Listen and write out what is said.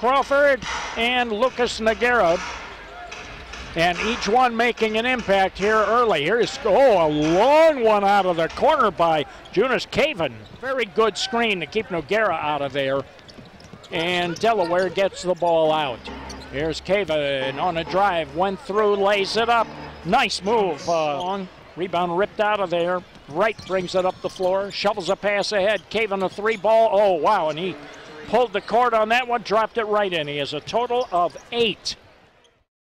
Crawford and Lucas Nogueira. And each one making an impact here early. Here's, oh, a long one out of the corner by Joonas Caven. Very good screen to keep Nogueira out of there. And Delaware gets the ball out. Here's Caven on a drive, went through, lays it up. Nice move. Uh, long rebound ripped out of there. Wright brings it up the floor, shovels a pass ahead. Caven a three ball. Oh, wow. And he pulled the cord on that one, dropped it right in. He has a total of eight.